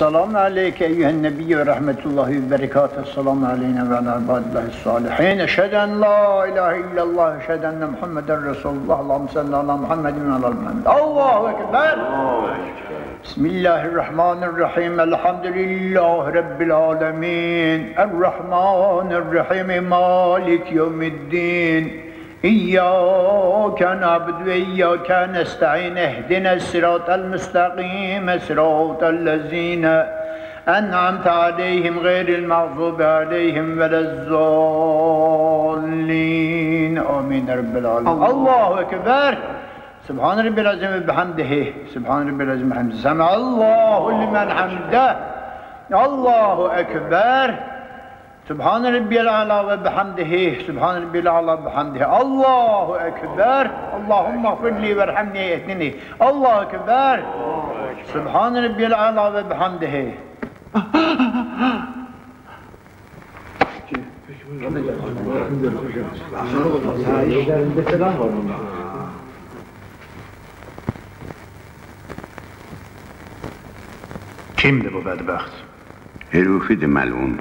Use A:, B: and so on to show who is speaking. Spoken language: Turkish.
A: Selamun aleyke eyyühen nebiyye ve rahmetullahi ve berekatuhu. Selamun aleyna ve ala ibadillahi salihin. Eşheden la ilahe illallah. Eşheden Muhammeden Resulullah. Allahümme salli ala Muhammedin ve ala Muhammed. Allahu Ekber. Bismillahirrahmanirrahim. Elhamdülillahi Rabbil alemin. Errahmanirrahim. Malik yevmiddin. إياك نعبد وإياك نستعين اهدنا الصراط المستقيم صراط الذين أنعمت عليهم غير المغضوب عليهم ولا الضالين. آمين رب العالمين. الله. أكبر. سبحان ربي العظيم بحمده. سبحان ربي العظيم بحمده. سمع الله لمن حمده. الله أكبر. Sübhan Rabbiyel Ala ve bihamdihi, Sübhan Rabbiyel Ala ve bihamdihi, Allahu Ekber, Allahümme fırli ve rahmni etnini, Allahu Ekber, Sübhan Rabbiyel Ala ve bihamdihi. İşlerinde selam var onlar.
B: Kimdi bu bedbaht?
C: Herufi'di melun.